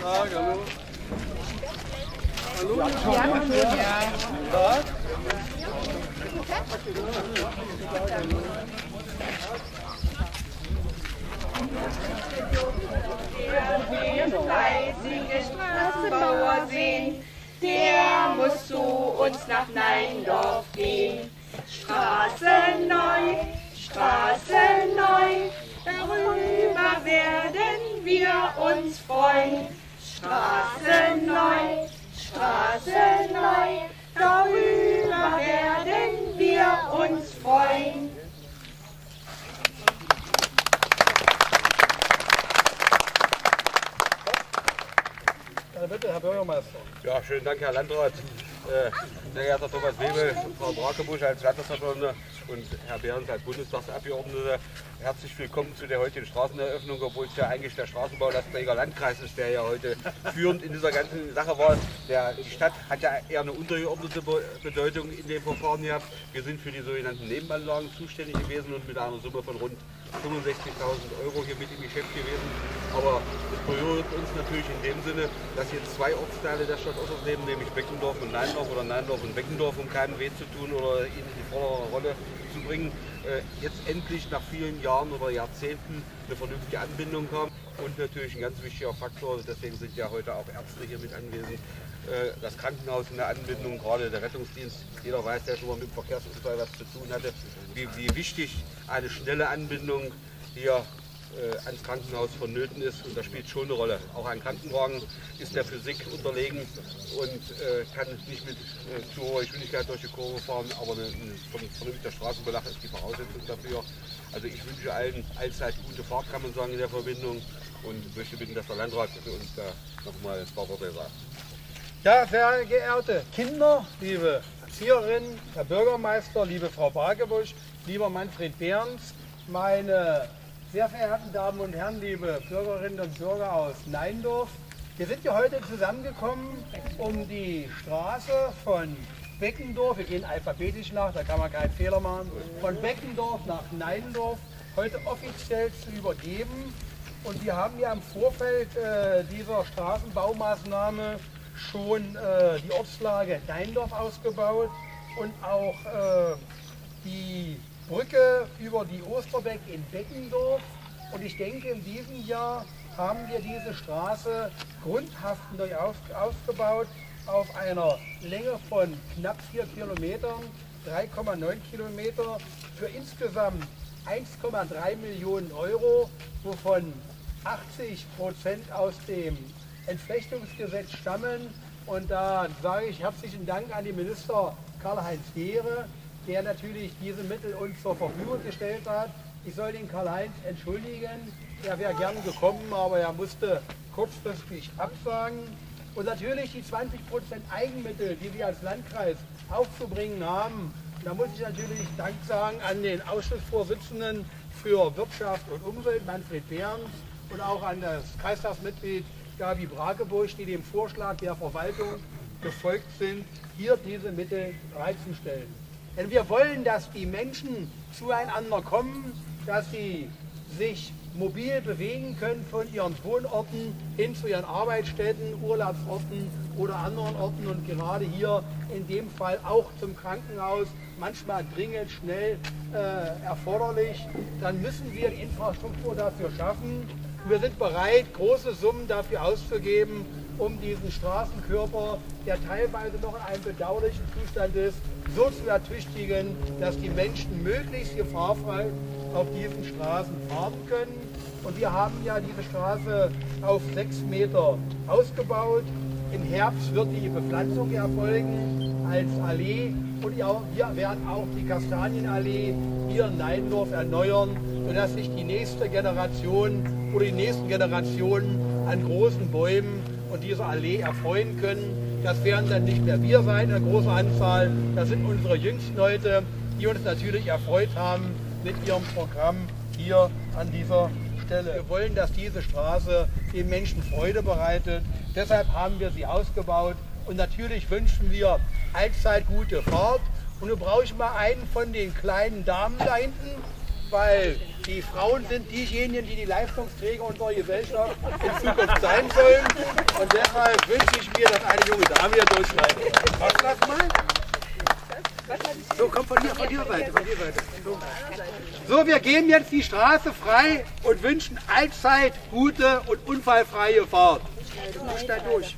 Tag, hallo. Hallo? Ja. Tag. fleißige Straßenbauer sehen, der muss zu uns nach Neindorf gehen. Straße neu, Straße neu, darüber werden wir uns freuen. Straße neu, Straße neu, darüber werden wir uns freuen. Ja, bitte, Herr Bürgermeister. Ja, schönen Dank, Herr Landrat. Äh, sehr geehrter Thomas Webel, Frau Brakebusch als Landesverbände und Herr Behrens als Bundestagsabgeordneter. Herzlich willkommen zu der heutigen Straßeneröffnung, obwohl es ja eigentlich der Straßenbaulastenträger Landkreis ist, der ja heute führend in dieser ganzen Sache war. Der, die Stadt hat ja eher eine untergeordnete Be- Bedeutung in dem Verfahren gehabt. Wir sind für die sogenannten Nebenanlagen zuständig gewesen und mit einer Summe von rund 65.000 Euro hier mit im Geschäft gewesen. Aber es berührt uns natürlich in dem Sinne, dass jetzt zwei Ortsteile der Stadt Ossersleben, nämlich Beckendorf und Neindorf oder Neindorf und Beckendorf, um keinen weh zu tun oder ihn in die vordere Rolle zu bringen, äh, jetzt endlich nach vielen Jahren oder Jahrzehnten eine vernünftige Anbindung haben. Und natürlich ein ganz wichtiger Faktor, deswegen sind ja heute auch Ärzte hier mit anwesend, äh, das Krankenhaus in der Anbindung, gerade der Rettungsdienst. Jeder weiß, der schon mal mit dem Verkehrsunfall was zu tun hatte, wie, wie wichtig eine schnelle Anbindung hier äh, ans Krankenhaus vonnöten ist und das spielt schon eine Rolle. Auch ein Krankenwagen ist der Physik unterlegen und äh, kann nicht mit äh, zu hoher Geschwindigkeit durch die Kurve fahren, aber eine vern- vernünftiger Straßenbelach ist die Voraussetzung dafür. Also ich wünsche allen allzeit gute Fahrt, kann man sagen, in der Verbindung und möchte bitten, dass der Landrat uns da nochmal ein paar Worte sagt. Ja, sehr geehrte Kinder, liebe Erzieherinnen, Herr Bürgermeister, liebe Frau Bargebusch, lieber Manfred Behrens, meine sehr verehrten Damen und Herren, liebe Bürgerinnen und Bürger aus Neindorf. Wir sind hier heute zusammengekommen, um die Straße von Beckendorf, wir gehen alphabetisch nach, da kann man keinen Fehler machen, von Beckendorf nach Neindorf heute offiziell zu übergeben. Und wir haben ja im Vorfeld äh, dieser Straßenbaumaßnahme schon äh, die Ortslage Deindorf ausgebaut und auch äh, über die Osterbeck in Beckendorf. Und ich denke, in diesem Jahr haben wir diese Straße grundhaft neu auf, aufgebaut auf einer Länge von knapp 4 Kilometern, 3,9 Kilometer für insgesamt 1,3 Millionen Euro, wovon 80 Prozent aus dem Entflechtungsgesetz stammen. Und da sage ich herzlichen Dank an den Minister Karl-Heinz Dehre, der natürlich diese Mittel uns zur Verfügung gestellt hat. Ich soll den Karl-Heinz entschuldigen. Er wäre gern gekommen, aber er musste kurzfristig absagen. Und natürlich die 20 Prozent Eigenmittel, die wir als Landkreis aufzubringen haben. Da muss ich natürlich Dank sagen an den Ausschussvorsitzenden für Wirtschaft und Umwelt, Manfred Behrens, und auch an das Kreistagsmitglied Gabi Brakebusch, die dem Vorschlag der Verwaltung gefolgt sind, hier diese Mittel bereitzustellen. Denn wir wollen, dass die Menschen zueinander kommen, dass sie sich mobil bewegen können von ihren Wohnorten hin zu ihren Arbeitsstätten, Urlaubsorten oder anderen Orten und gerade hier in dem Fall auch zum Krankenhaus, manchmal dringend, schnell äh, erforderlich, dann müssen wir die Infrastruktur dafür schaffen. Wir sind bereit, große Summen dafür auszugeben, um diesen Straßenkörper, der teilweise noch in einem bedauerlichen Zustand ist, so zu ertüchtigen, dass die Menschen möglichst gefahrfrei auf diesen Straßen fahren können. Und wir haben ja diese Straße auf sechs Meter ausgebaut. Im Herbst wird die Bepflanzung erfolgen als Allee und wir werden auch die Kastanienallee hier in Neindorf erneuern, sodass sich die nächste Generation oder die nächsten Generationen an großen Bäumen und dieser Allee erfreuen können. Das werden dann nicht mehr wir sein in großer Anzahl, das sind unsere Jüngsten heute, die uns natürlich erfreut haben mit ihrem Programm hier an dieser Stelle. Wir wollen, dass diese Straße den Menschen Freude bereitet. Deshalb haben wir sie ausgebaut. Und natürlich wünschen wir allzeit gute Fahrt. Und nun brauche ich mal einen von den kleinen Damen da hinten. Weil die Frauen sind diejenigen, die die Leistungsträger unserer Gesellschaft in Zukunft sein sollen. Und deshalb wünsche ich mir, dass eine junge Dame hier durchschreitet. Mach das mal. So, komm von hier, von hier Seite, von hier Seite. So. so, wir gehen jetzt die Straße frei und wünschen allzeit gute und unfallfreie Fahrt. Schnell durch.